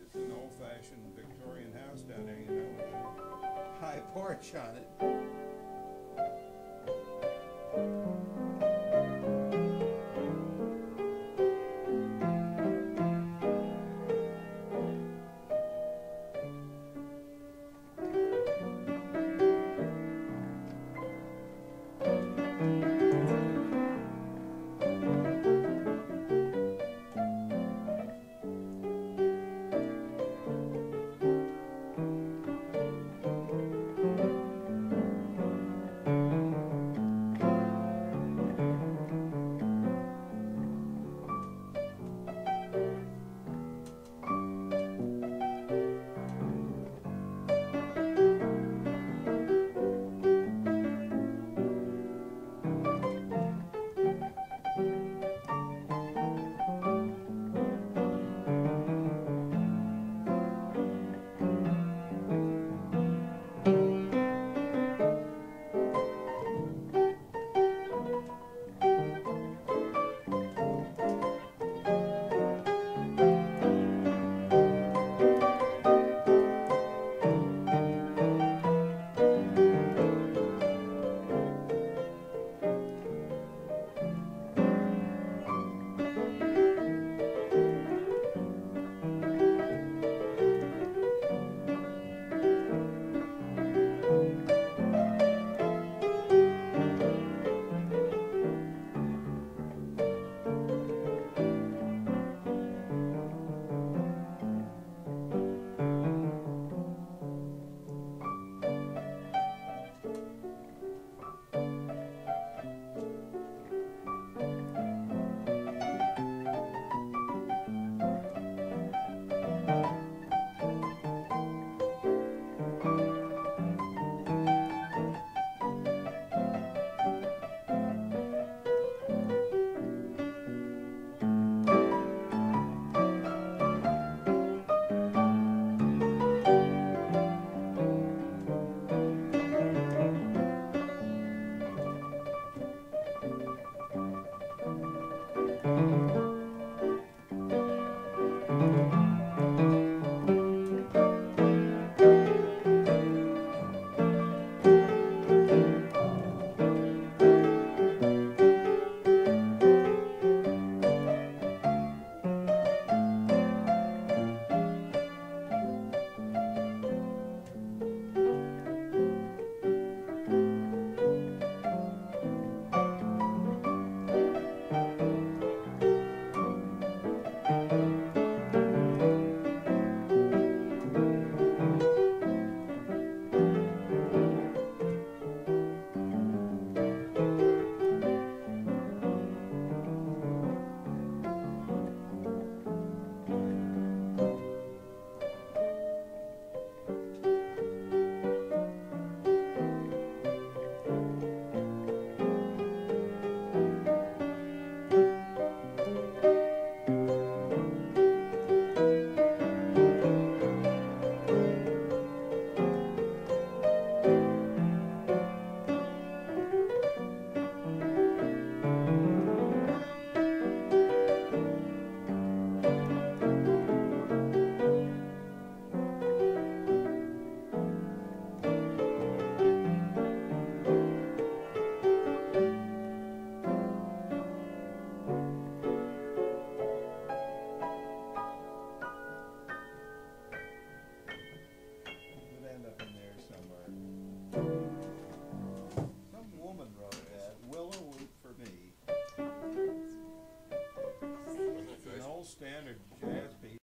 it's an old-fashioned Victorian house down there, you know, with a high porch on it.